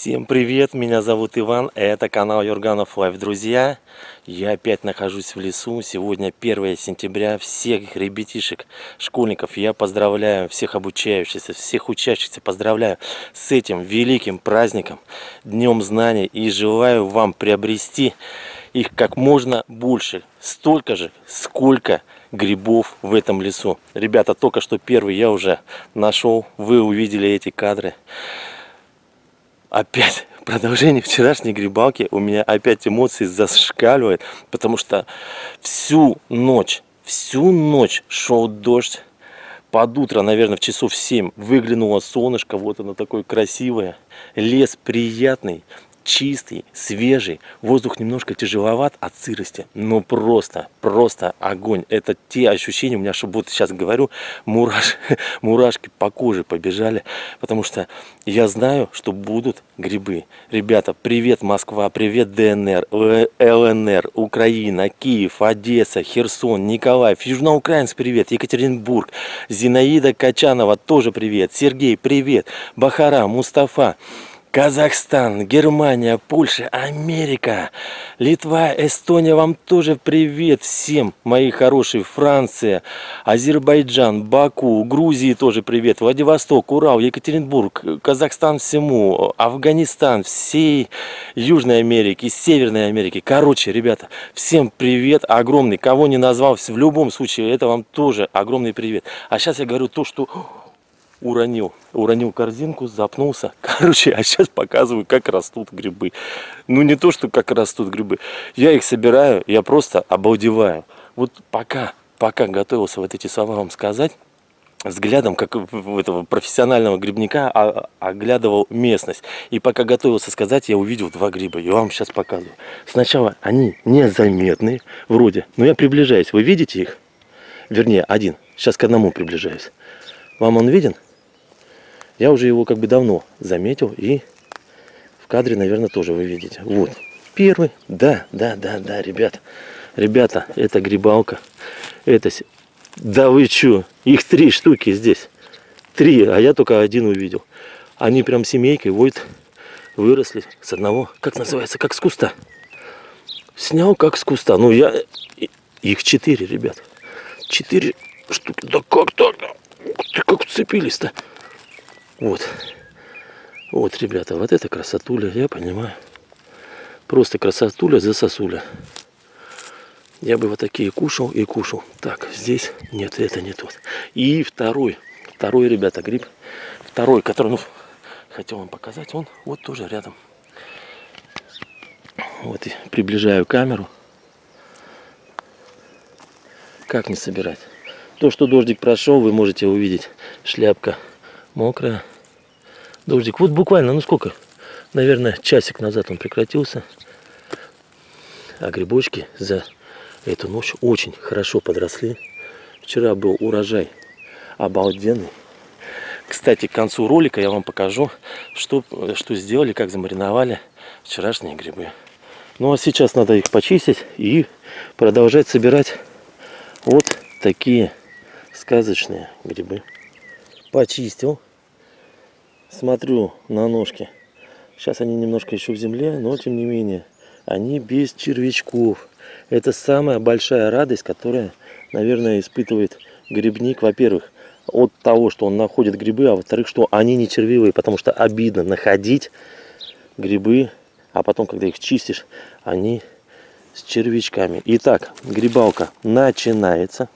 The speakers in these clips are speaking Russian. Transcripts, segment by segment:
Всем привет, меня зовут Иван, это канал Юрганов Лайв. Друзья, я опять нахожусь в лесу, сегодня 1 сентября, всех ребятишек, школьников я поздравляю, всех обучающихся, всех учащихся поздравляю с этим великим праздником, Днем Знаний и желаю вам приобрести их как можно больше, столько же, сколько грибов в этом лесу. Ребята, только что первый я уже нашел, вы увидели эти кадры. Опять продолжение вчерашней грибалки. У меня опять эмоции зашкаливают, потому что всю ночь, всю ночь шел дождь. Под утро, наверное, в часов 7 выглянуло солнышко. Вот оно такое красивое. Лес приятный чистый, свежий, воздух немножко тяжеловат от сырости, но просто, просто огонь. Это те ощущения, у меня, что вот сейчас говорю, мураш, мурашки по коже побежали, потому что я знаю, что будут грибы. Ребята, привет Москва, привет ДНР, ЛНР, Украина, Киев, Одесса, Херсон, Николаев, Южноукраинск, привет, Екатеринбург, Зинаида Качанова, тоже привет, Сергей, привет, Бахара, Мустафа. Казахстан, Германия, Польша, Америка, Литва, Эстония, вам тоже привет всем, мои хорошие, Франция, Азербайджан, Баку, Грузии тоже привет, Владивосток, Урал, Екатеринбург, Казахстан всему, Афганистан, всей Южной Америки, Северной Америки. Короче, ребята, всем привет огромный, кого не назвал, в любом случае, это вам тоже огромный привет. А сейчас я говорю то, что уронил. Уронил корзинку, запнулся. Короче, а сейчас показываю, как растут грибы. Ну, не то, что как растут грибы. Я их собираю, я просто обалдеваю. Вот пока, пока готовился вот эти слова вам сказать, взглядом, как этого профессионального грибника, а, оглядывал местность. И пока готовился сказать, я увидел два гриба. Я вам сейчас показываю. Сначала они незаметные, вроде. Но я приближаюсь. Вы видите их? Вернее, один. Сейчас к одному приближаюсь. Вам он виден? Я уже его как бы давно заметил и в кадре, наверное, тоже вы видите. Вот, первый. Да, да, да, да, ребята. Ребята, это грибалка. Это... Да вы чё? Их три штуки здесь. Три, а я только один увидел. Они прям семейкой вот выросли с одного, как называется, как с куста. Снял как с куста. Ну, я... Их четыре, ребят. Четыре штуки. Да как так? Ты как вцепились-то? Вот. Вот, ребята, вот это красотуля, я понимаю. Просто красотуля за сосуля. Я бы вот такие кушал и кушал. Так, здесь нет, это не тот. И второй, второй, ребята, гриб. Второй, который, ну, хотел вам показать, он вот тоже рядом. Вот и приближаю камеру. Как не собирать? То, что дождик прошел, вы можете увидеть. Шляпка мокрая. Дождик. Вот буквально, ну сколько? Наверное, часик назад он прекратился. А грибочки за эту ночь очень хорошо подросли. Вчера был урожай обалденный. Кстати, к концу ролика я вам покажу, что, что сделали, как замариновали вчерашние грибы. Ну а сейчас надо их почистить и продолжать собирать вот такие сказочные грибы почистил. Смотрю на ножки. Сейчас они немножко еще в земле, но тем не менее, они без червячков. Это самая большая радость, которая, наверное, испытывает грибник. Во-первых, от того, что он находит грибы, а во-вторых, что они не червивые, потому что обидно находить грибы, а потом, когда их чистишь, они с червячками. Итак, грибалка начинается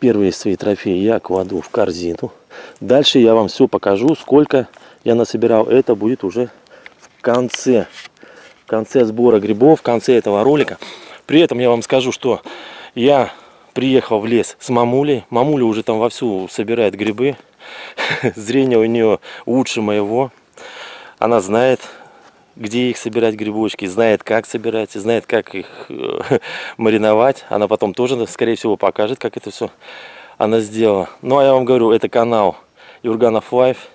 первые свои трофеи я кладу в корзину. Дальше я вам все покажу, сколько я насобирал. Это будет уже в конце, в конце сбора грибов, в конце этого ролика. При этом я вам скажу, что я приехал в лес с мамулей. Мамуля уже там вовсю собирает грибы. Зрение у нее лучше моего. Она знает, где их собирать грибочки, знает, как собирать, знает, как их э, мариновать. Она потом тоже, скорее всего, покажет, как это все она сделала. Ну, а я вам говорю, это канал Юрганов Life.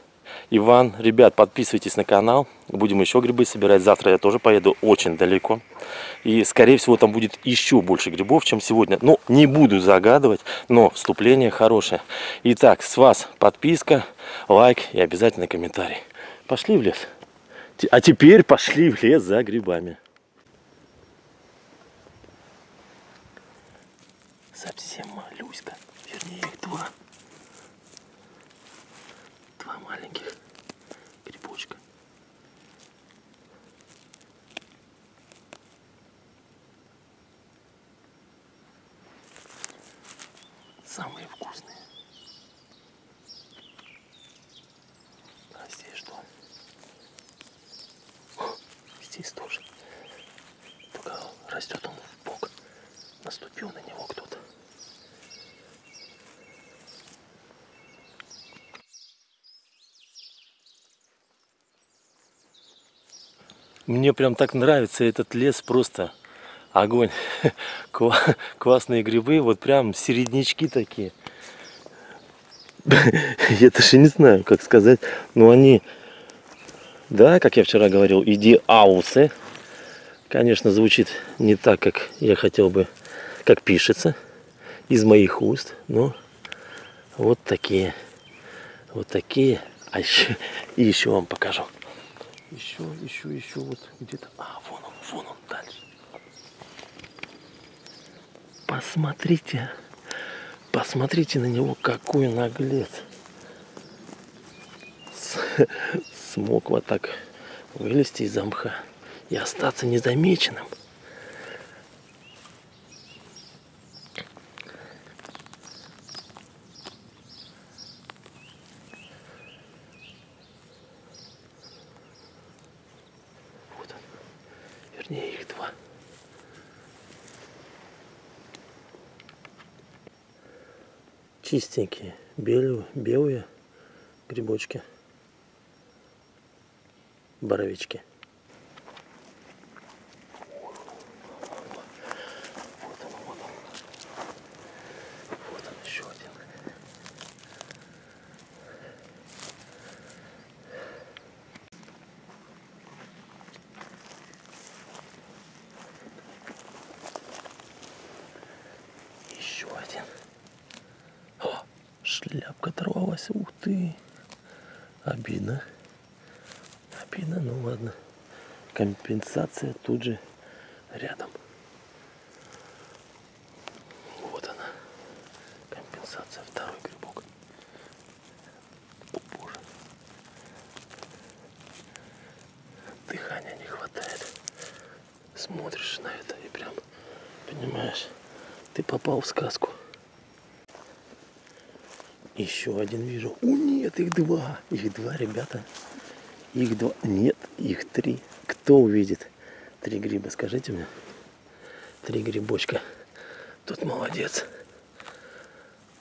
Иван, ребят, подписывайтесь на канал. Будем еще грибы собирать. Завтра я тоже поеду очень далеко. И, скорее всего, там будет еще больше грибов, чем сегодня. Ну, не буду загадывать, но вступление хорошее. Итак, с вас подписка, лайк и обязательно комментарий. пошли в лес. А теперь пошли в лес за грибами. Совсем малюська. Два. Два маленьких грибочка. Самые вкусные. А здесь что? О, Здесь тоже. Только растет он в бок. Наступил на него кто-то. Мне прям так нравится этот лес, просто огонь. Ква- Классные грибы, вот прям середнячки такие. Я даже не знаю, как сказать, но они, да, как я вчера говорил, иди аусы. Конечно, звучит не так, как я хотел бы, как пишется из моих уст, но вот такие, вот такие. А еще, и еще вам покажу. Еще, еще, еще вот где-то. А, вон он, вон он дальше. Посмотрите, посмотрите на него, какой наглец. С- Смог вот так вылезти из замха и остаться незамеченным. Вернее, их два. Чистенькие, белые, белые грибочки. Боровички. Вот он, вот он. Вот он еще один. Еще один. О, шляпка оторвалась. Ух ты. Обидно. Обидно, ну ладно. Компенсация тут же рядом. Вот она. Компенсация. Второй грибок. О, боже. Дыхания не хватает. Смотришь на это и прям понимаешь, ты попал в сказку. Еще один вижу. О, нет, их два. Их два, ребята. Их два. Нет, их три. Кто увидит три гриба, скажите мне. Три грибочка. Тут молодец.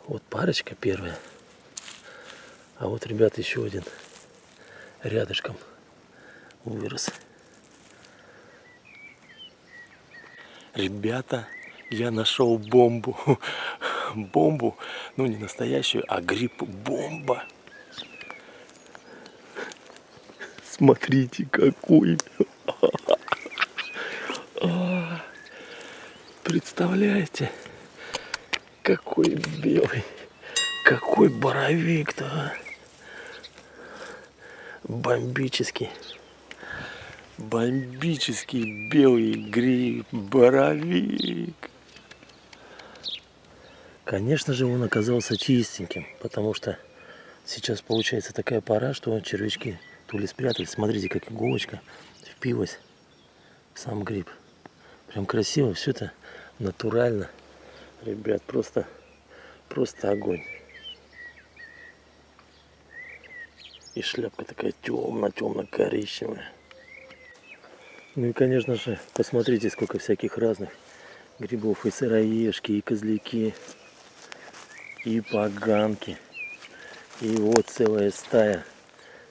Вот парочка первая. А вот, ребята, еще один рядышком вырос. Ребята, я нашел бомбу. Бомбу, ну не настоящую, а гриб-бомба. Смотрите, какой. Представляете, какой белый, какой боровик-то. а. Бомбический. Бомбический белый гриб, боровик. Конечно же, он оказался чистеньким, потому что сейчас получается такая пора, что червячки то ли спрятались. Смотрите, как иголочка впилась в сам гриб. Прям красиво, все это натурально. Ребят, просто, просто огонь. И шляпка такая темно-темно-коричневая. Ну и, конечно же, посмотрите, сколько всяких разных грибов. И сыроежки, и козляки, и поганки. И вот целая стая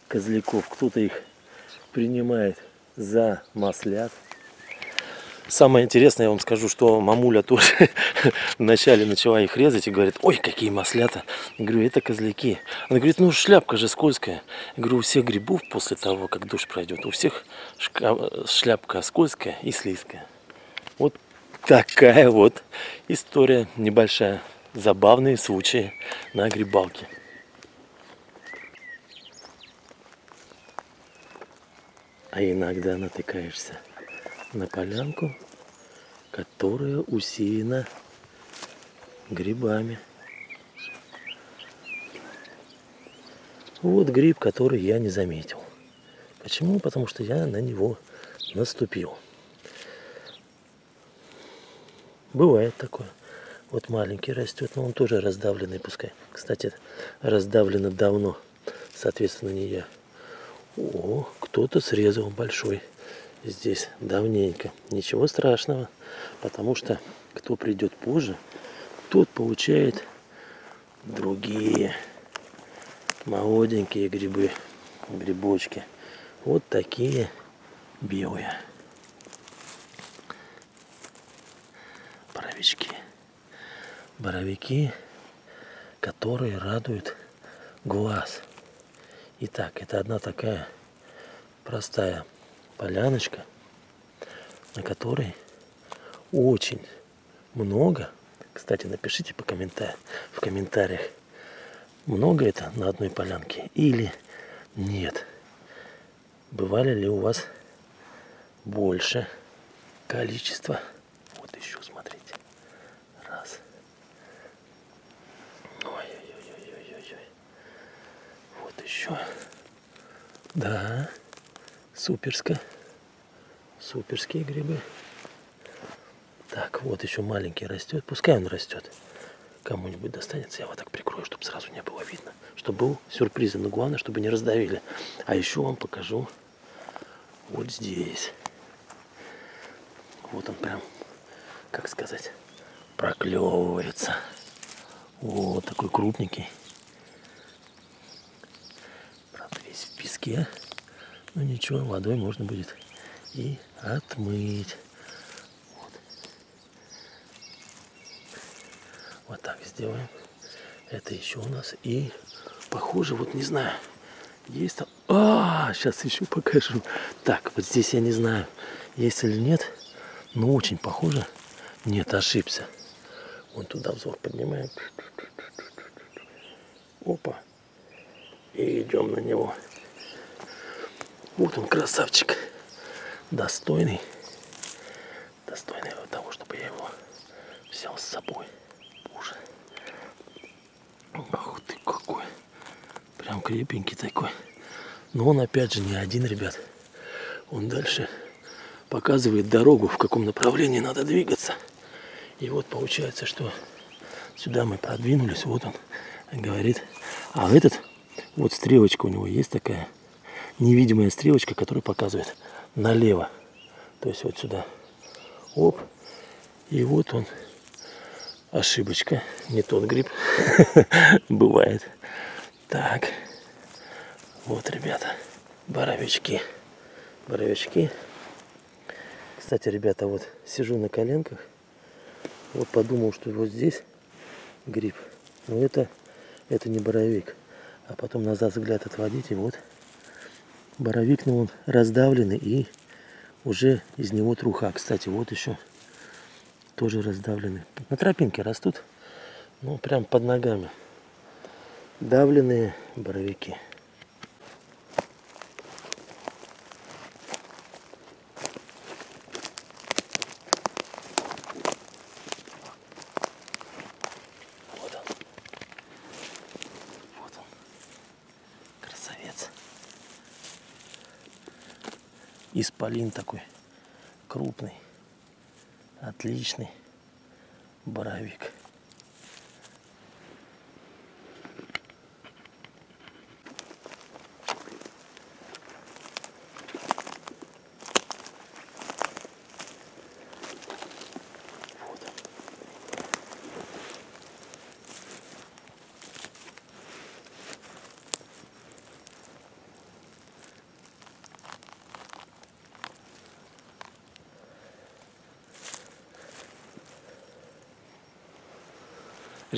козляков. Кто-то их принимает за маслят. Самое интересное, я вам скажу, что мамуля тоже вначале начала их резать и говорит, ой, какие маслята. Я говорю, это козляки. Она говорит, ну шляпка же скользкая. Я говорю, у всех грибов после того, как дождь пройдет, у всех шляпка скользкая и слизкая. Вот такая вот история небольшая. Забавные случаи на грибалке. А иногда натыкаешься на полянку, которая усеяна грибами. Вот гриб, который я не заметил. Почему? Потому что я на него наступил. Бывает такое. Вот маленький растет, но он тоже раздавленный, пускай. Кстати, раздавлено давно, соответственно, не я. О, кто-то срезал большой здесь давненько. Ничего страшного, потому что кто придет позже, тот получает другие молоденькие грибы, грибочки. Вот такие белые. Боровички. Боровики, которые радуют глаз. Итак, это одна такая простая поляночка, на которой очень много. Кстати, напишите по комментариям, в комментариях, много это на одной полянке или нет. Бывали ли у вас больше количества? Вот еще смотрите. Раз. Ой-ой-ой-ой-ой-ой. Вот еще. Да. Суперско. Суперские грибы. Так, вот еще маленький растет. Пускай он растет. Кому-нибудь достанется. Я вот так прикрою, чтобы сразу не было видно. Чтобы был сюрприз. Но главное, чтобы не раздавили. А еще вам покажу вот здесь. Вот он прям, как сказать, проклевывается. Вот такой крупненький. Правда, весь в песке. Но ничего, водой можно будет и отмыть. Вот, вот так сделаем. Это еще у нас. И похоже, вот не знаю, есть там... А, сейчас еще покажу. Так, вот здесь я не знаю, есть или нет, но очень похоже. Нет, ошибся. Вон туда взор поднимаем. Опа. И идем на него. Вот он, красавчик. Достойный. Достойный того, чтобы я его взял с собой. Боже. Ах ты какой. Прям крепенький такой. Но он опять же не один, ребят. Он дальше показывает дорогу, в каком направлении надо двигаться. И вот получается, что сюда мы продвинулись. Вот он говорит. А этот, вот стрелочка у него есть такая невидимая стрелочка, которая показывает налево. То есть вот сюда. Оп. И вот он. Ошибочка. Не тот гриб. Бывает. Так. Вот, ребята, боровички. Боровички. Кстати, ребята, вот сижу на коленках. Вот подумал, что вот здесь гриб. Но это, это не боровик. А потом назад взгляд отводить, и вот боровик, но он раздавленный, и уже из него труха. Кстати, вот еще тоже раздавленный. На тропинке растут, ну прям под ногами. Давленные боровики. Исполин такой крупный, отличный боровик.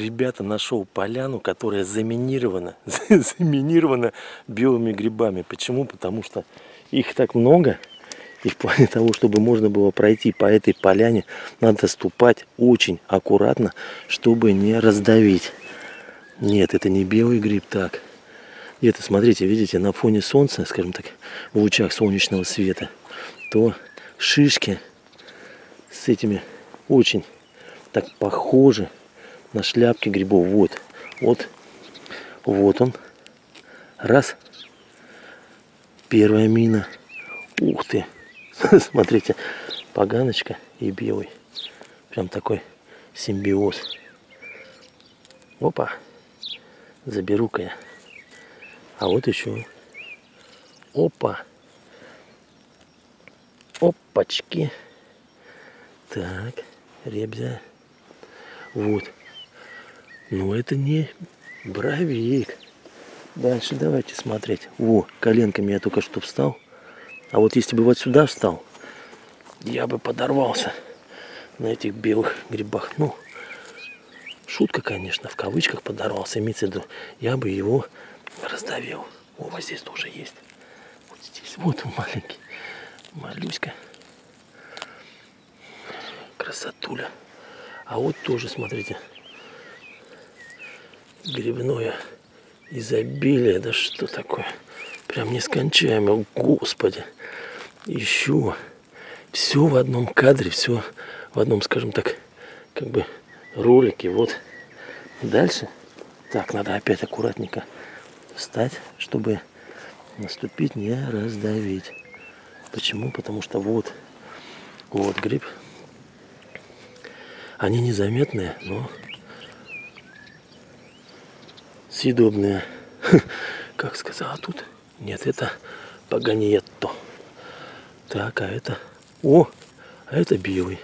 Ребята, нашел поляну, которая заминирована, заминирована белыми грибами. Почему? Потому что их так много. И в плане того, чтобы можно было пройти по этой поляне, надо ступать очень аккуратно, чтобы не раздавить. Нет, это не белый гриб так. Это, смотрите, видите, на фоне солнца, скажем так, в лучах солнечного света, то шишки с этими очень так похожи на шляпки грибов. Вот, вот, вот он. Раз. Первая мина. Ух ты. Смотрите, поганочка и белый. Прям такой симбиоз. Опа. Заберу-ка я. А вот еще. Опа. Опачки. Так, ребзя. Вот. Но это не бровик. Дальше давайте смотреть. Во, коленками я только что встал. А вот если бы вот сюда встал, я бы подорвался на этих белых грибах. Ну, шутка, конечно, в кавычках подорвался. Имеется в виду, я бы его раздавил. О, вот здесь тоже есть. Вот здесь, вот он маленький. Малюська. Красотуля. А вот тоже, смотрите, грибное изобилие. Да что такое? Прям нескончаемое. Господи. Еще все в одном кадре, все в одном, скажем так, как бы ролике. Вот дальше. Так, надо опять аккуратненько встать, чтобы наступить, не раздавить. Почему? Потому что вот, вот гриб. Они незаметные, но съедобные. Как сказал, а тут нет, это паганьетто. Так, а это... О, а это белый.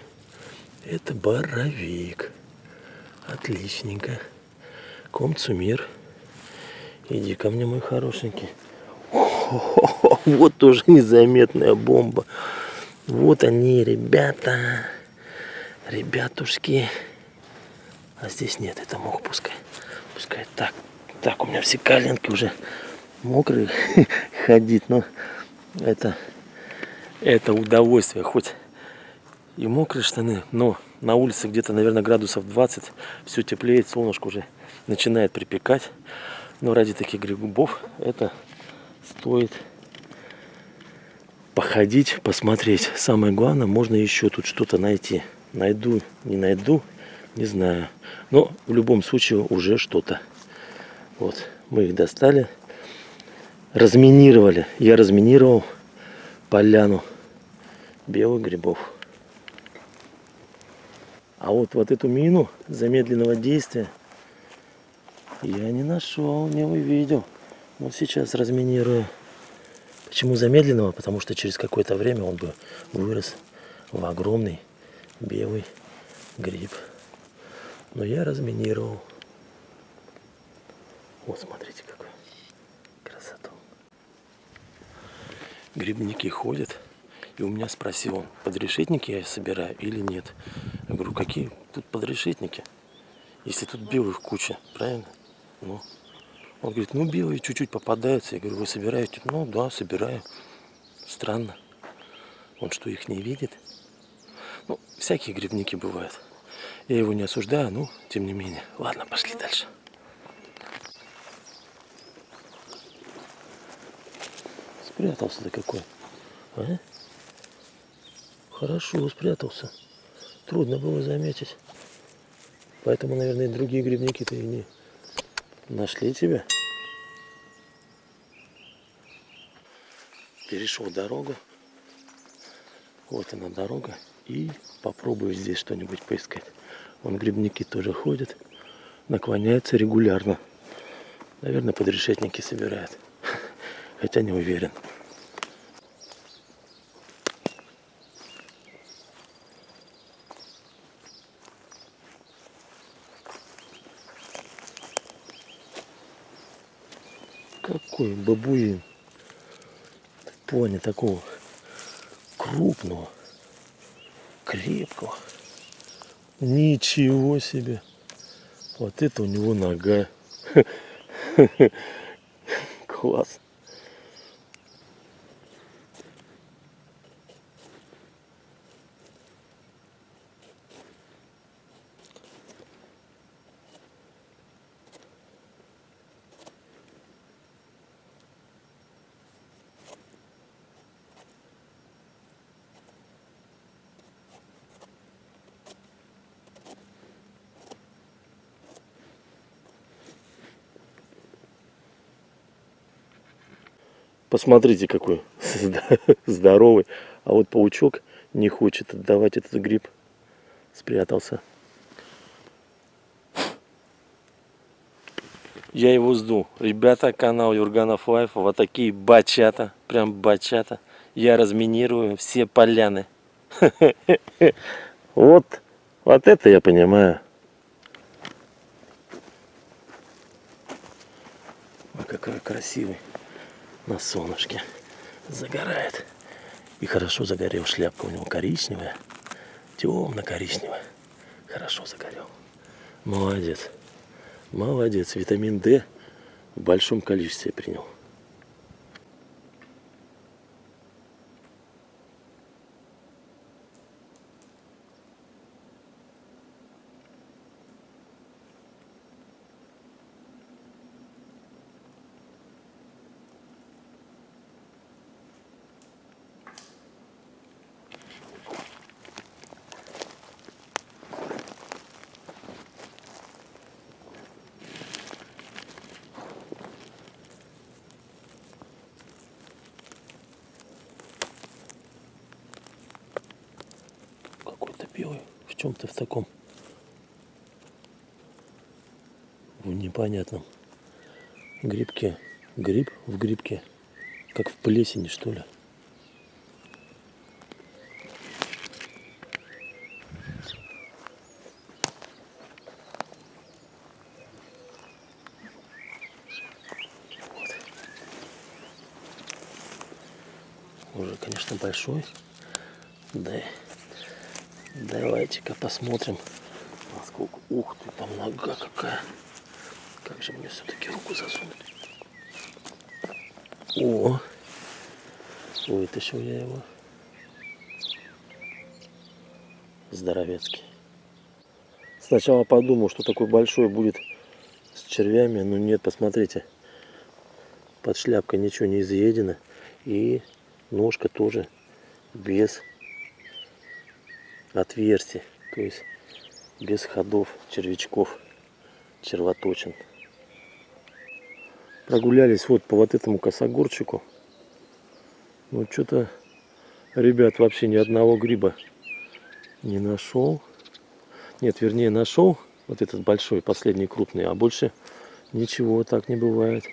Это боровик. Отличненько. Комцумир. Иди ко мне, мой хорошенький. Вот тоже незаметная бомба. Вот они, ребята. Ребятушки. А здесь нет, это мог пускай. Пускай так. Так, у меня все коленки уже мокрые ходить, но это, это удовольствие. Хоть и мокрые штаны, но на улице где-то, наверное, градусов 20, все теплеет, солнышко уже начинает припекать. Но ради таких грибов это стоит походить, посмотреть. Самое главное, можно еще тут что-то найти. Найду, не найду, не знаю. Но в любом случае уже что-то. Вот, мы их достали, разминировали. Я разминировал поляну белых грибов. А вот, вот эту мину замедленного действия я не нашел, не увидел. Вот сейчас разминирую. Почему замедленного? Потому что через какое-то время он бы вырос в огромный белый гриб. Но я разминировал. Вот смотрите какой красоту. Грибники ходят. И у меня спросил подрешетники я собираю или нет. Я говорю, какие тут подрешетники? Если тут белых куча, правильно? Ну, он говорит, ну белые чуть-чуть попадаются. Я говорю, вы собираете? Ну да, собираю. Странно. Он что, их не видит? Ну, всякие грибники бывают. Я его не осуждаю, но тем не менее. Ладно, пошли дальше. Спрятался-то какой. А? Хорошо спрятался. Трудно было заметить. Поэтому, наверное, другие грибники-то и не Нашли тебя? Перешел дорогу. Вот она дорога. И попробую здесь что-нибудь поискать. Вон грибники тоже ходят. Наклоняются регулярно. Наверное, подрешетники собирают. Хотя не уверен. какой бабуин плане такого крупного, крепкого. Ничего себе. Вот это у него нога. Класс. Посмотрите, какой здоровый. А вот паучок не хочет отдавать этот гриб. Спрятался. Я его жду. Ребята, канал Юрганов Life. Вот такие бачата. Прям бачата. Я разминирую все поляны. Вот. Вот это я понимаю. Ой, какой красивый. На солнышке. Загорает. И хорошо загорел. Шляпка у него коричневая. Темно-коричневая. Хорошо загорел. Молодец. Молодец. Витамин D в большом количестве принял. белый, в чем-то в таком, в непонятном грибке. Гриб в грибке, как в плесени, что ли. уже, конечно, большой. Да. Давайте-ка посмотрим, насколько... Ух ты, там нога какая. Как же мне все-таки руку засунуть? О! Вытащил я его. Здоровецкий. Сначала подумал, что такой большой будет с червями, но нет, посмотрите. Под шляпкой ничего не изъедено. И ножка тоже без отверстий, то есть без ходов, червячков, червоточин. Прогулялись вот по вот этому косогорчику. Ну что-то, ребят, вообще ни одного гриба не нашел. Нет, вернее нашел вот этот большой, последний крупный, а больше ничего так не бывает.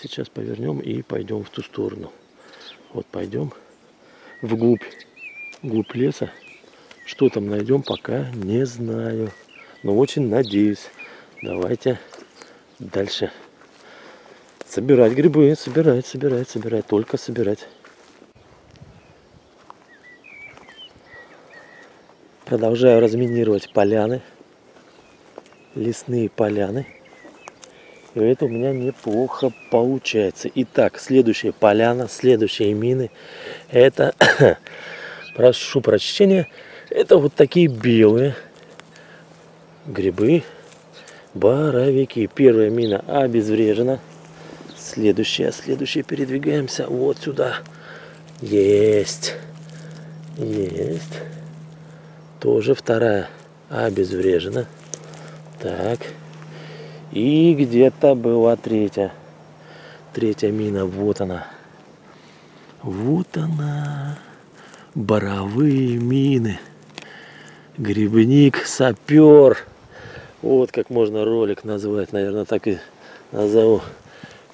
Сейчас повернем и пойдем в ту сторону. Вот пойдем вглубь, вглубь леса. Что там найдем, пока не знаю. Но очень надеюсь. Давайте дальше собирать грибы. Собирать, собирать, собирать. Только собирать. Продолжаю разминировать поляны. Лесные поляны. И это у меня неплохо получается. Итак, следующая поляна, следующие мины. Это, прошу прочтения, это вот такие белые грибы, боровики. Первая мина обезврежена. Следующая, следующая передвигаемся вот сюда. Есть. Есть. Тоже вторая обезврежена. Так. И где-то была третья. Третья мина. Вот она. Вот она. Боровые мины грибник, сапер. Вот как можно ролик назвать, наверное, так и назову.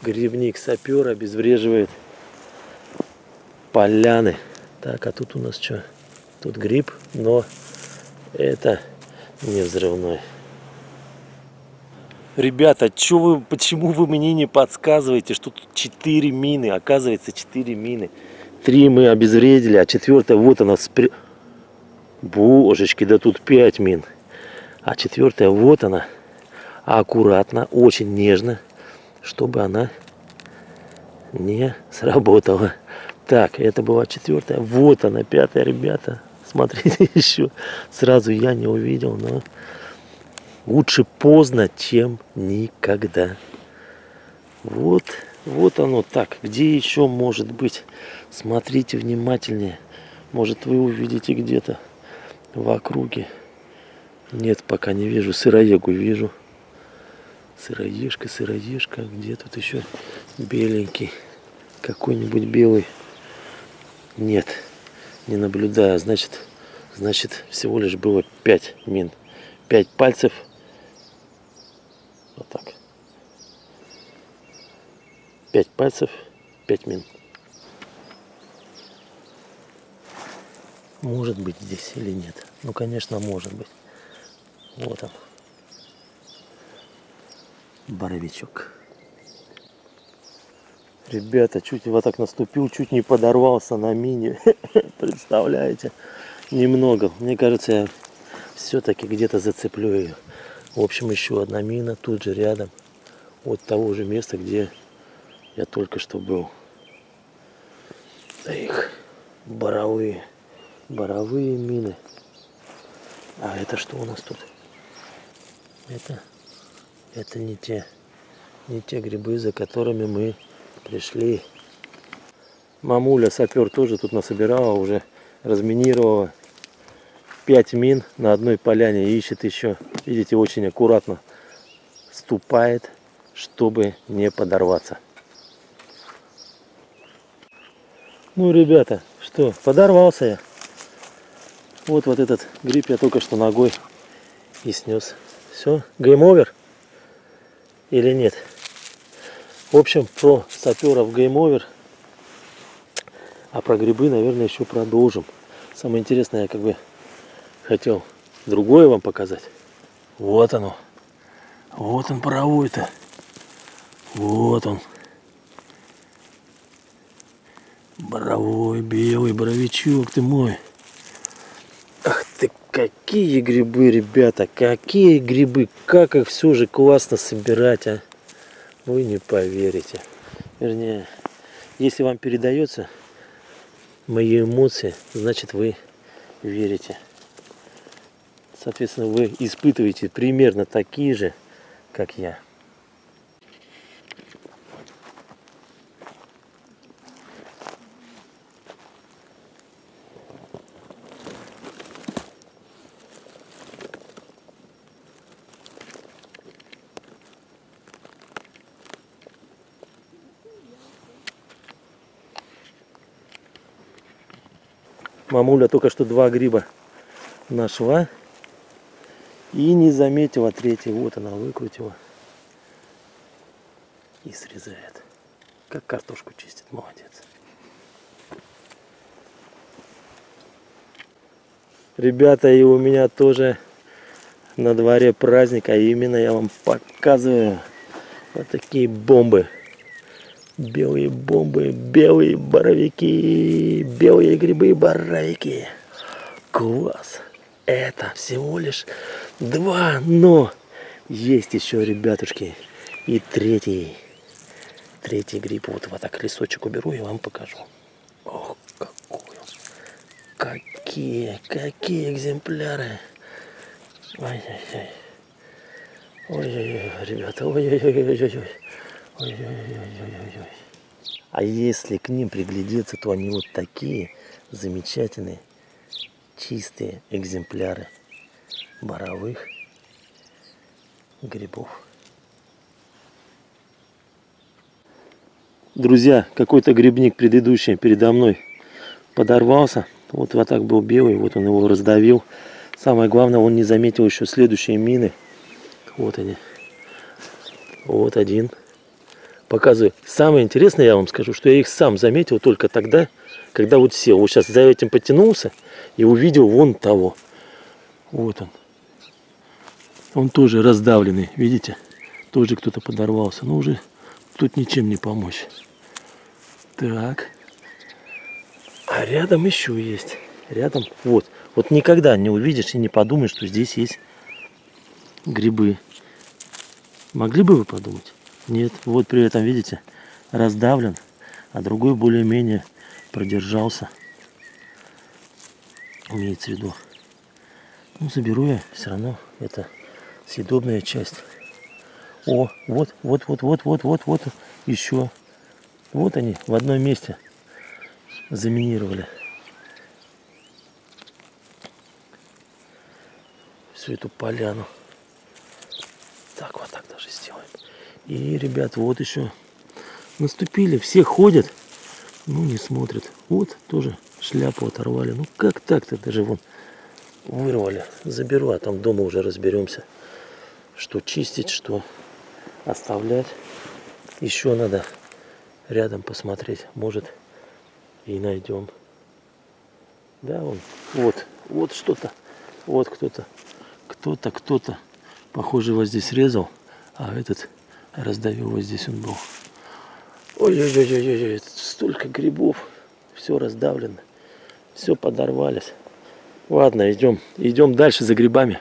Грибник, сапер обезвреживает поляны. Так, а тут у нас что? Тут гриб, но это не взрывной. Ребята, чё вы, почему вы мне не подсказываете, что тут 4 мины? Оказывается, 4 мины. Три мы обезвредили, а четвертая вот она спрятана Божечки, да тут 5 мин. А четвертая, вот она, аккуратно, очень нежно, чтобы она не сработала. Так, это была четвертая. Вот она, пятая, ребята. Смотрите еще. Сразу я не увидел, но лучше поздно, чем никогда. Вот, вот оно так. Где еще может быть? Смотрите внимательнее. Может вы увидите где-то в округе. Нет, пока не вижу. Сыроегу вижу. Сыроежка, сыроежка. Где тут еще беленький? какой-нибудь белый. Нет, не наблюдаю. Значит, значит всего лишь было 5 мин. 5 пальцев. Вот так. 5 пальцев, 5 мин. Может быть здесь или нет. Ну, конечно, может быть. Вот он. Боровичок. Ребята, чуть вот так наступил, чуть не подорвался на мине. Представляете? Немного. Мне кажется, я все-таки где-то зацеплю ее. В общем, еще одна мина тут же рядом. от того же места, где я только что был. Их боровые. Боровые мины. А это что у нас тут? Это, это не те, не те грибы, за которыми мы пришли. Мамуля, сапер, тоже тут насобирала, уже разминировала. 5 мин на одной поляне ищет еще. Видите, очень аккуратно ступает, чтобы не подорваться. Ну, ребята, что, подорвался я. Вот вот этот гриб я только что ногой и снес. Все, game over или нет? В общем, про саперов game over. А про грибы, наверное, еще продолжим. Самое интересное, я как бы хотел другое вам показать. Вот оно. Вот он боровой-то. Вот он. Боровой, белый боровичок ты мой. Какие грибы, ребята, какие грибы. Как их все же классно собирать, а. Вы не поверите. Вернее, если вам передается мои эмоции, значит вы верите. Соответственно, вы испытываете примерно такие же, как я. Мамуля только что два гриба нашла и не заметила третий. Вот она выкрутила и срезает. Как картошку чистит, молодец. Ребята, и у меня тоже на дворе праздник, а именно я вам показываю вот такие бомбы. Белые бомбы, белые боровики, белые грибы боровики. Класс. Это всего лишь два, но есть еще, ребятушки, и третий. Третий гриб. Вот, вот так лесочек уберу и вам покажу. Ох, он. Какие, какие экземпляры. Ой-ой-ой. Ой-ой-ой, ребята, ой-ой-ой-ой-ой. Ой-ой-ой-ой-ой. А если к ним приглядеться, то они вот такие замечательные, чистые экземпляры боровых грибов. Друзья, какой-то грибник предыдущий передо мной подорвался. Вот вот так был белый, вот он его раздавил. Самое главное, он не заметил еще следующие мины. Вот они. Вот один показываю. Самое интересное, я вам скажу, что я их сам заметил только тогда, когда вот сел. Вот сейчас за этим потянулся и увидел вон того. Вот он. Он тоже раздавленный, видите? Тоже кто-то подорвался. Но уже тут ничем не помочь. Так. А рядом еще есть. Рядом, вот. Вот никогда не увидишь и не подумаешь, что здесь есть грибы. Могли бы вы подумать? Нет, вот при этом, видите, раздавлен, а другой более-менее продержался. Имеется в виду. Ну, заберу я все равно. Это съедобная часть. О, вот, вот, вот, вот, вот, вот, вот, еще. Вот они в одном месте заминировали. Всю эту поляну. Так, вот так даже сделаем. И, ребят, вот еще наступили. Все ходят. Ну, не смотрит. Вот, тоже шляпу оторвали. Ну, как так-то даже вон вырвали. Заберу, а там дома уже разберемся. Что чистить, что оставлять. Еще надо рядом посмотреть. Может, и найдем. Да, вон, вот, вот что-то. Вот кто-то, кто-то, кто-то, похоже, его здесь резал, а этот раздавил вот здесь он был. Ой-ой-ой-ой-ой, столько грибов, все раздавлено, все подорвались. Ладно, идем, идем дальше за грибами.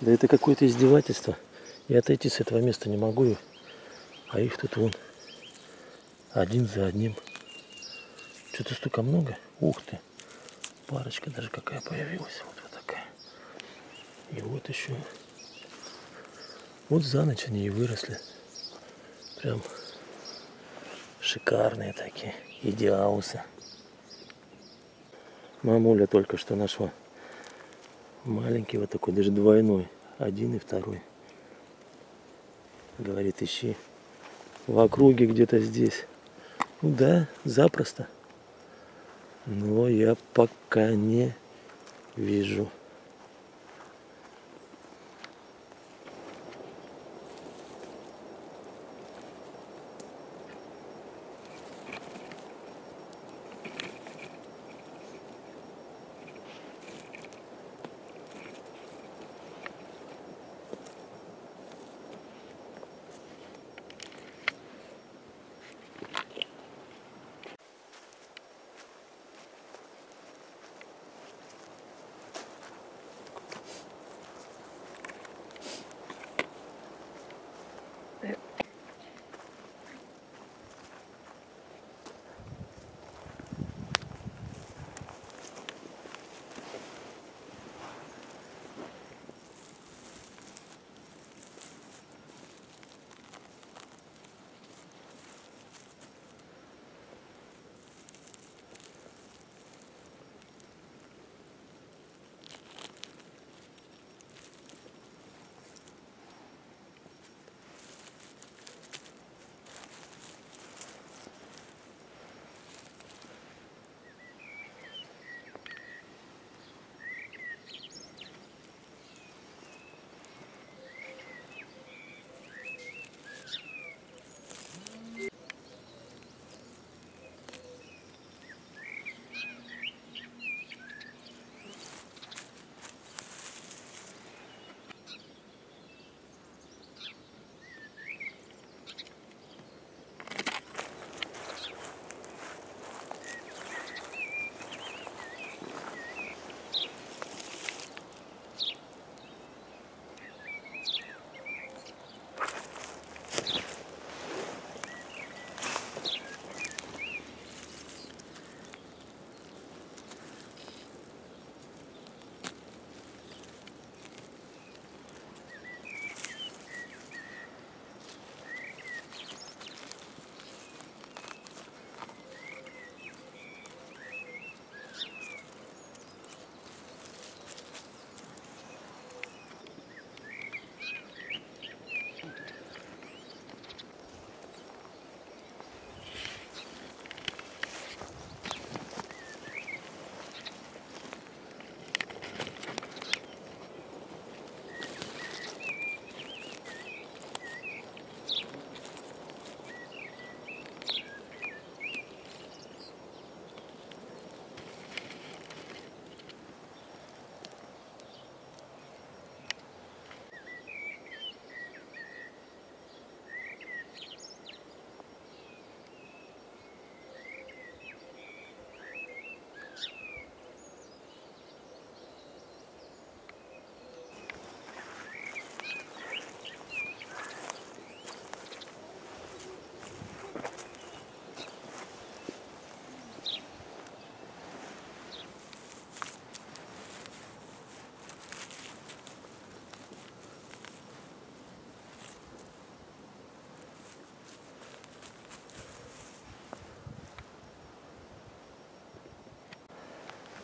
Да это какое-то издевательство. Я отойти с этого места не могу. А их тут вон один за одним. Что-то столько много. Ух ты. Парочка даже какая появилась. Вот, вот такая. И вот еще. Вот за ночь они и выросли. Прям шикарные такие. Идеаусы. Мамуля только что нашла. Маленький вот такой, даже двойной. Один и второй. Говорит, ищи в округе где-то здесь. Ну да, запросто. Но я пока не вижу.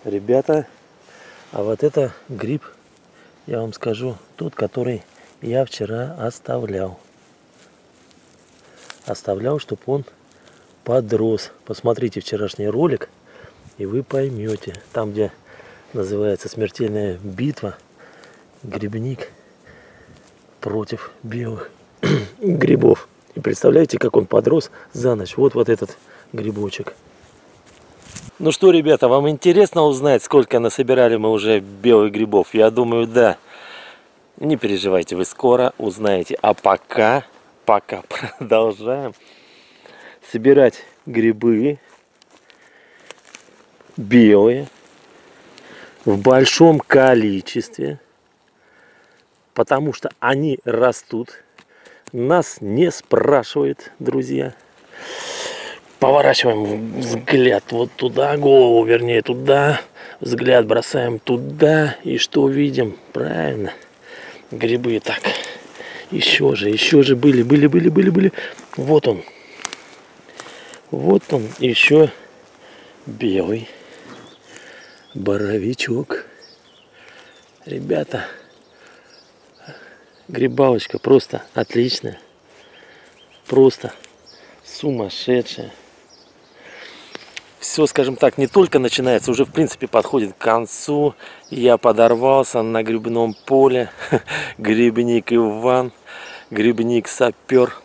Ребята, а вот это гриб, я вам скажу, тот, который я вчера оставлял. Оставлял, чтобы он подрос. Посмотрите вчерашний ролик, и вы поймете. Там, где называется смертельная битва, грибник против белых грибов. И представляете, как он подрос за ночь. Вот вот этот грибочек. Ну что, ребята, вам интересно узнать, сколько насобирали мы уже белых грибов? Я думаю, да. Не переживайте, вы скоро узнаете. А пока, пока продолжаем собирать грибы белые в большом количестве, потому что они растут. Нас не спрашивают, друзья. Поворачиваем взгляд вот туда, голову, вернее, туда. Взгляд бросаем туда. И что увидим? Правильно. Грибы так. Еще же, еще же были, были, были, были, были. Вот он. Вот он, еще белый боровичок. Ребята, грибалочка просто отличная. Просто сумасшедшая все, скажем так, не только начинается, уже в принципе подходит к концу. Я подорвался на грибном поле. Грибник Иван, грибник сапер.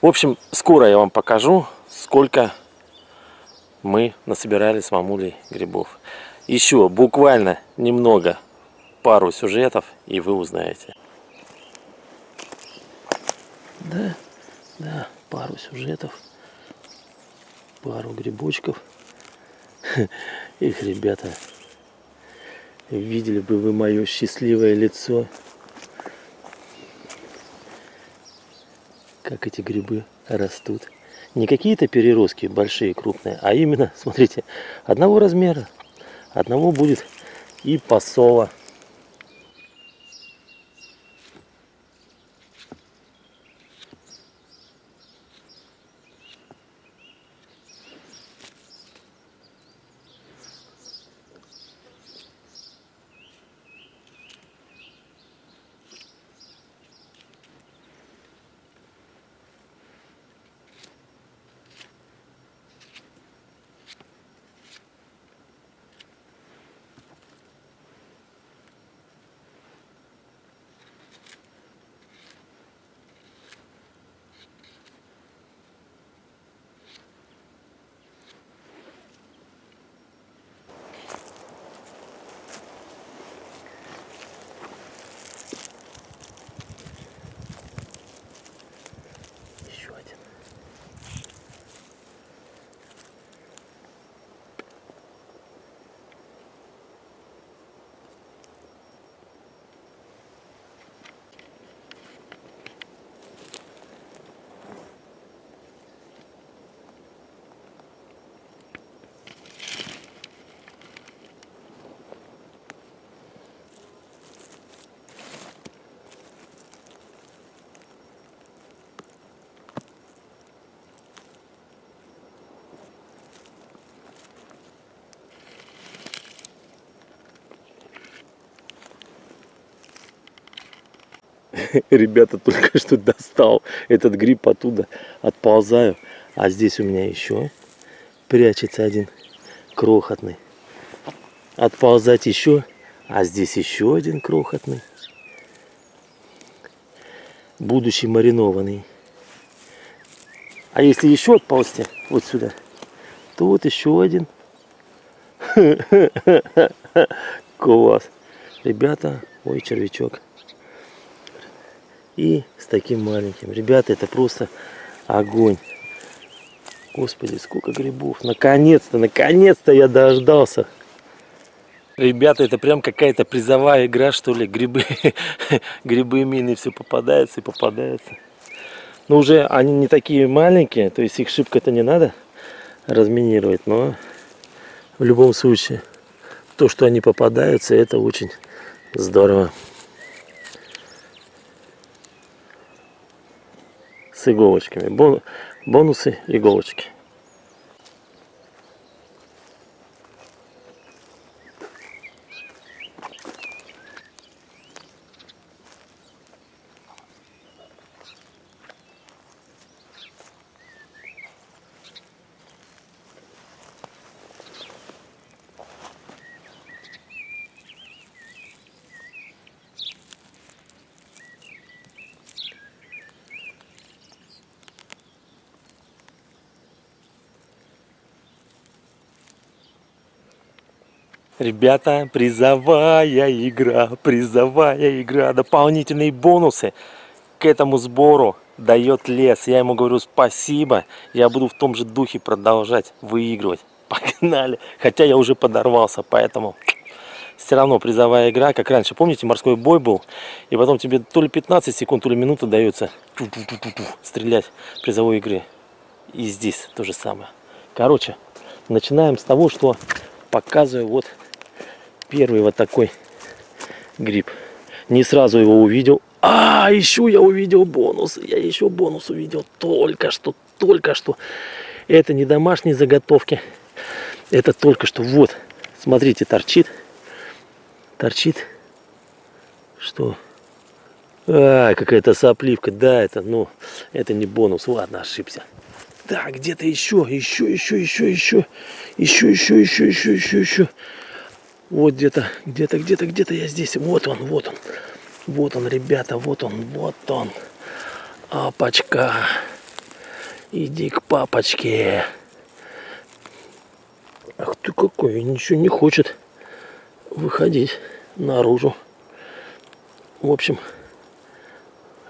В общем, скоро я вам покажу, сколько мы насобирали с мамулей грибов. Еще буквально немного, пару сюжетов, и вы узнаете. Да, да, пару сюжетов, пару грибочков. Их, ребята, видели бы вы мое счастливое лицо. Как эти грибы растут. Не какие-то переростки большие, крупные, а именно, смотрите, одного размера. Одного будет и посола. ребята, только что достал этот гриб оттуда, отползаю. А здесь у меня еще прячется один крохотный. Отползать еще, а здесь еще один крохотный. Будущий маринованный. А если еще отползти вот сюда, то вот еще один. Класс. Ребята, ой, червячок и с таким маленьким. Ребята, это просто огонь. Господи, сколько грибов. Наконец-то, наконец-то я дождался. Ребята, это прям какая-то призовая игра, что ли. Грибы, грибы мины все попадаются и попадаются. Но уже они не такие маленькие, то есть их шибко-то не надо разминировать. Но в любом случае, то, что они попадаются, это очень здорово. С иголочками. Бон, бонусы иголочки. Ребята, призовая игра, призовая игра, дополнительные бонусы к этому сбору дает лес. Я ему говорю спасибо, я буду в том же духе продолжать выигрывать. Погнали. Хотя я уже подорвался, поэтому все равно призовая игра, как раньше. Помните, морской бой был? И потом тебе то ли 15 секунд, то ли минута дается стрелять призовой игры. И здесь то же самое. Короче, начинаем с того, что показываю вот первый вот такой гриб. Не сразу его увидел. А, еще я увидел бонус. Я еще бонус увидел только что, только что. Это не домашние заготовки. Это только что. Вот, смотрите, торчит. Торчит. Что? А, какая-то сопливка. Да, это, ну, это не бонус. Ладно, ошибся. Так, где-то еще, еще, еще, еще, еще, еще, еще, еще, еще, еще, еще. Вот где-то, где-то, где-то, где-то я здесь. Вот он, вот он. Вот он, ребята, вот он, вот он. Апочка. Иди к папочке. Ах ты какой, ничего не хочет выходить наружу. В общем,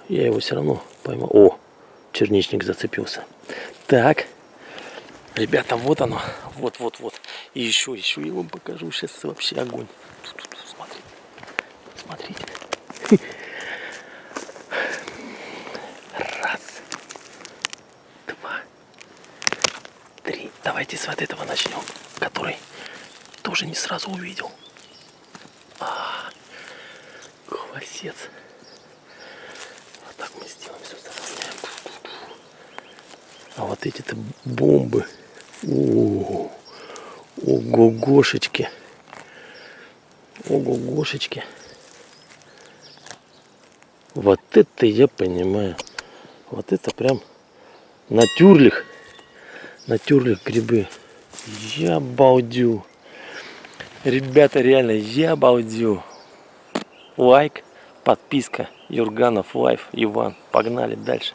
я его все равно поймал. О, черничник зацепился. Так, ребята, вот оно. Вот, вот, вот. И еще, еще я вам покажу. Сейчас вообще огонь. Смотрите. Смотрите. Раз. Два. Три. Давайте с вот этого начнем. Который тоже не сразу увидел. А. Вот так мы сделаем. Все. А вот эти-то бомбы. Ого-гошечки. Ого-гошечки. Вот это я понимаю. Вот это прям натюрлих. Natürlich грибы. Я балдю. Ребята, реально, я балдю. Лайк, подписка. Юрганов Life, Иван. Погнали дальше.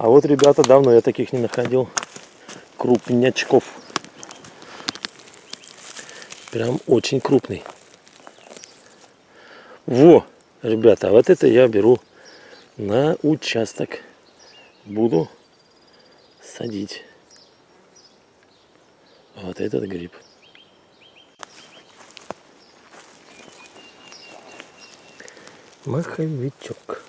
А вот, ребята, давно я таких не находил. Крупнячков. Прям очень крупный. Во, ребята, вот это я беру на участок. Буду садить. Вот этот гриб. Маховичок.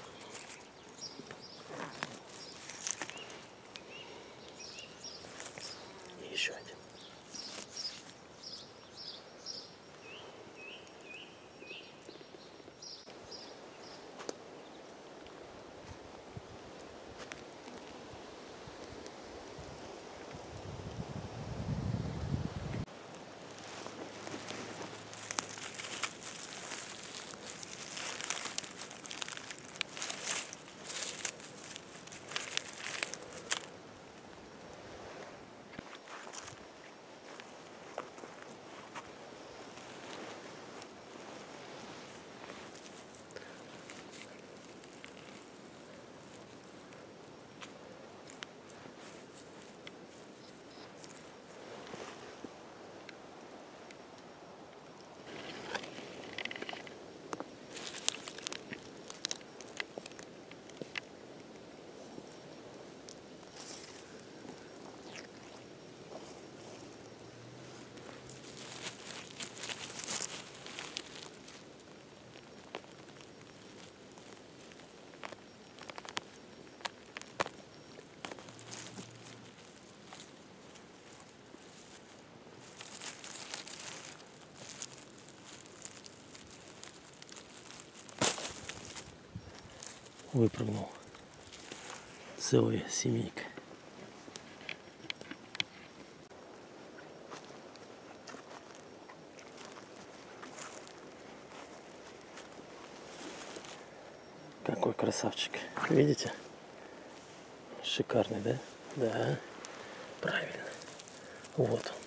Выпрыгнул целая семейка. Какой красавчик. Видите? Шикарный, да? Да. Правильно. Вот он.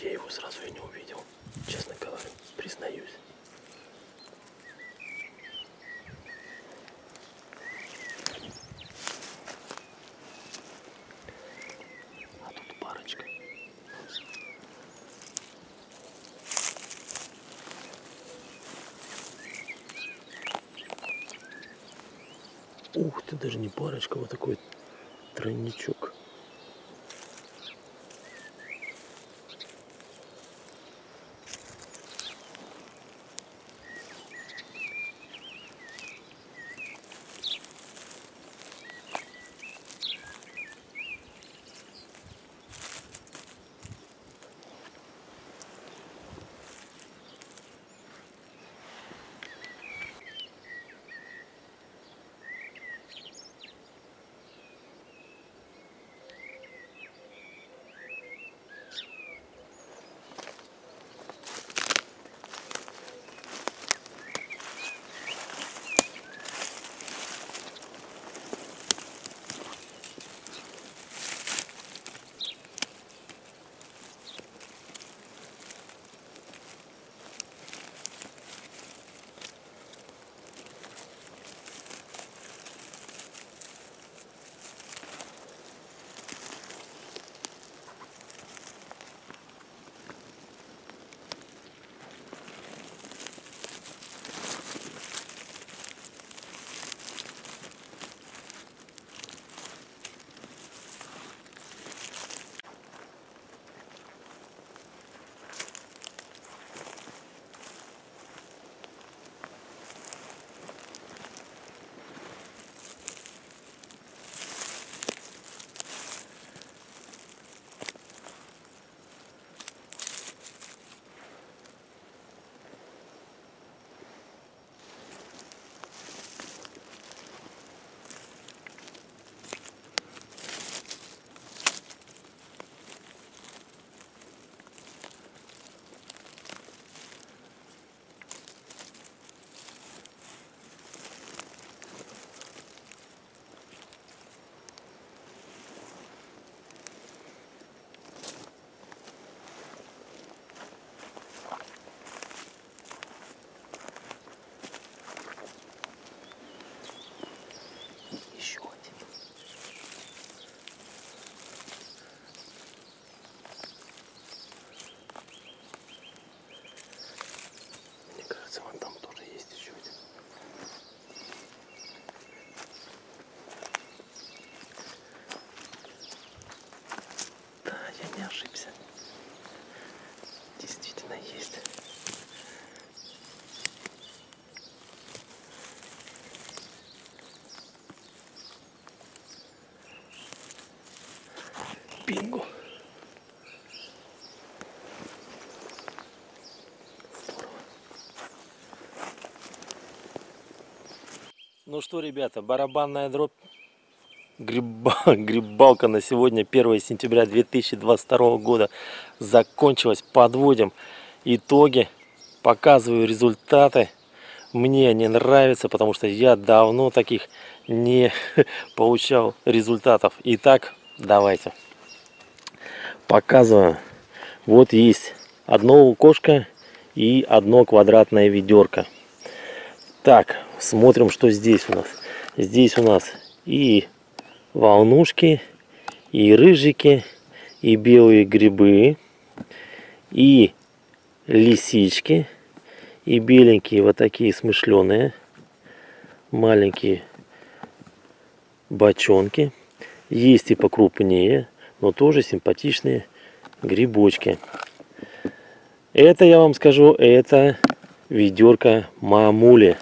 Я его сразу и не увидел, честно говоря, признаюсь. А тут парочка. Ух ты, даже не парочка, вот такой тройничок. Здорово. Ну что, ребята, барабанная дробь. Гриба, грибалка на сегодня, 1 сентября 2022 года, закончилась. Подводим итоги, показываю результаты. Мне они нравятся, потому что я давно таких не получал результатов. Итак, давайте. Показываю. Вот есть одно окошко и одно квадратное ведерко. Так, смотрим, что здесь у нас. Здесь у нас и волнушки, и рыжики, и белые грибы, и лисички, и беленькие вот такие смышленые, маленькие бочонки. Есть и покрупнее, но тоже симпатичные грибочки. Это, я вам скажу, это ведерко мамули.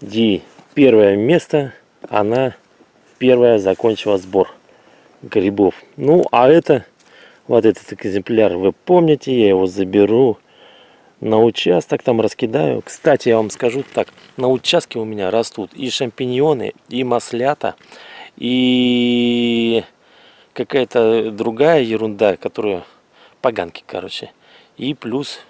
Ди первое место, она первая закончила сбор грибов. Ну, а это, вот этот экземпляр, вы помните, я его заберу на участок, там раскидаю. Кстати, я вам скажу так, на участке у меня растут и шампиньоны, и маслята, и какая-то другая ерунда, которую поганки, короче. И плюс,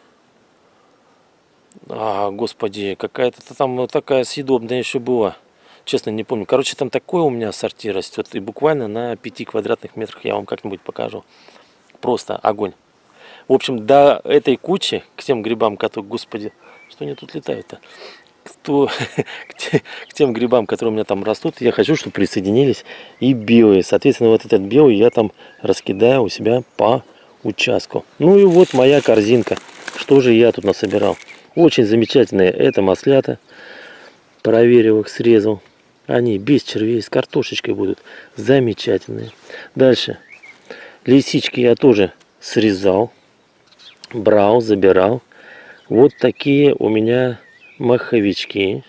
а, господи, какая-то там такая съедобная еще была. Честно, не помню. Короче, там такое у меня сорти растет. И буквально на 5 квадратных метрах я вам как-нибудь покажу. Просто огонь. В общем, до этой кучи, к тем грибам, которые, господи, что они тут летают-то? Кто, к тем грибам, которые у меня там растут, я хочу, чтобы присоединились и белые. Соответственно, вот этот белый я там раскидаю у себя по участку. Ну и вот моя корзинка. Что же я тут насобирал? Очень замечательные. Это маслята. Проверил их, срезал. Они без червей, с картошечкой будут. Замечательные. Дальше. Лисички я тоже срезал. Брал, забирал. Вот такие у меня маховички.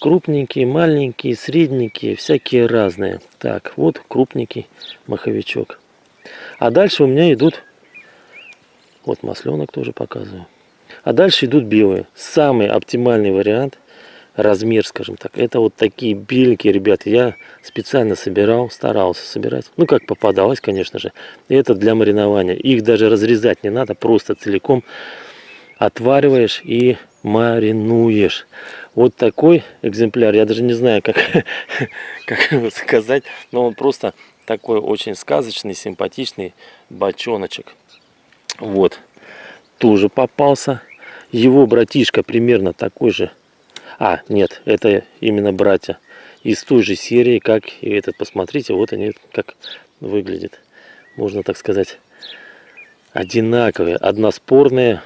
Крупненькие, маленькие, средненькие, всякие разные. Так, вот крупненький маховичок. А дальше у меня идут, вот масленок тоже показываю. А дальше идут белые. Самый оптимальный вариант, размер, скажем так, это вот такие беленькие, ребята. Я специально собирал, старался собирать. Ну, как попадалось, конечно же. Это для маринования. Их даже разрезать не надо, просто целиком отвариваешь и маринуешь. Вот такой экземпляр, я даже не знаю, как, как его сказать, но он просто такой очень сказочный, симпатичный бочоночек. Вот, тоже попался. Его братишка примерно такой же. А, нет, это именно братья. Из той же серии, как и этот. Посмотрите, вот они как выглядят. Можно так сказать, одинаковые, односпорные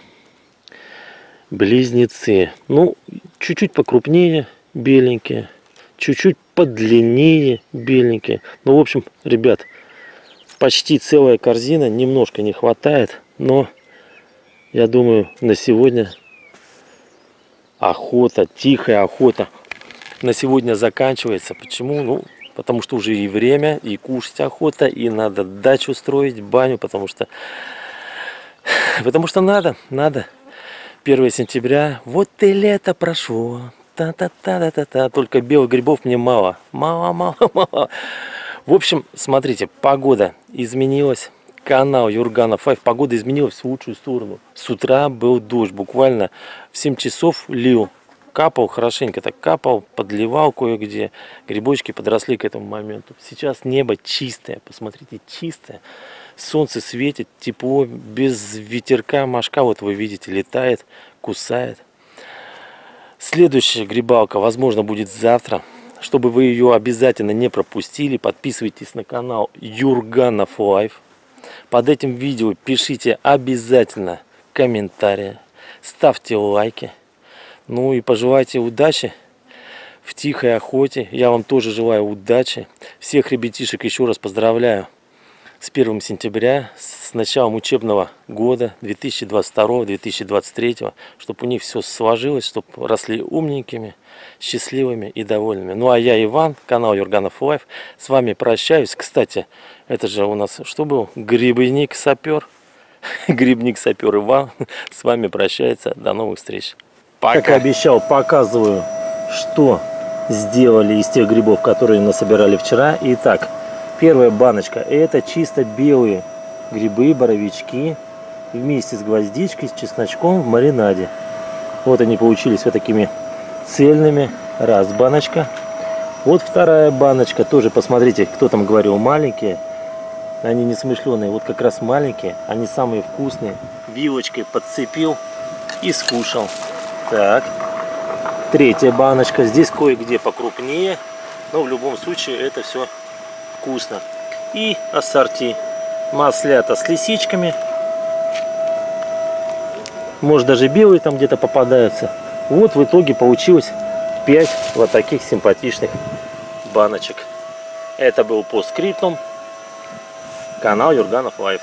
близнецы. Ну, чуть-чуть покрупнее, беленькие, чуть-чуть подлиннее, беленькие. Ну, в общем, ребят, почти целая корзина, немножко не хватает, но я думаю, на сегодня охота, тихая охота на сегодня заканчивается. Почему? Ну, потому что уже и время, и кушать охота, и надо дачу строить, баню, потому что... Потому что надо, надо. 1 сентября, вот и лето прошло. Та-та-та-та-та-та. Только белых грибов мне мало. Мало, мало, мало. В общем, смотрите, погода изменилась. Канал Юргана 5. Погода изменилась в лучшую сторону. С утра был дождь. Буквально в 7 часов лил. Капал хорошенько так капал, подливал кое-где. Грибочки подросли к этому моменту. Сейчас небо чистое. Посмотрите, чистое солнце светит, тепло, без ветерка мошка, вот вы видите, летает, кусает. Следующая грибалка, возможно, будет завтра. Чтобы вы ее обязательно не пропустили, подписывайтесь на канал Юрганов Life. Под этим видео пишите обязательно комментарии, ставьте лайки. Ну и пожелайте удачи в тихой охоте. Я вам тоже желаю удачи. Всех ребятишек еще раз поздравляю с 1 сентября, с началом учебного года 2022-2023, чтобы у них все сложилось, чтобы росли умненькими, счастливыми и довольными. Ну а я Иван, канал Юрганов Life, с вами прощаюсь. Кстати, это же у нас что был? Грибник сапер. Грибник сапер Иван с вами прощается. До новых встреч. Пока. Как обещал, показываю, что сделали из тех грибов, которые насобирали вчера. Итак, Первая баночка это чисто белые грибы, боровички вместе с гвоздичкой, с чесночком в маринаде. Вот они получились вот такими цельными. Раз баночка. Вот вторая баночка. Тоже посмотрите, кто там говорил маленькие. Они не смышленые. Вот как раз маленькие. Они самые вкусные. Вилочкой подцепил и скушал. Так. Третья баночка. Здесь кое-где покрупнее. Но в любом случае это все вкусно. И ассорти. Маслята с лисичками. Может даже белые там где-то попадаются. Вот в итоге получилось 5 вот таких симпатичных баночек. Это был постскриптум. Канал Юрганов Life.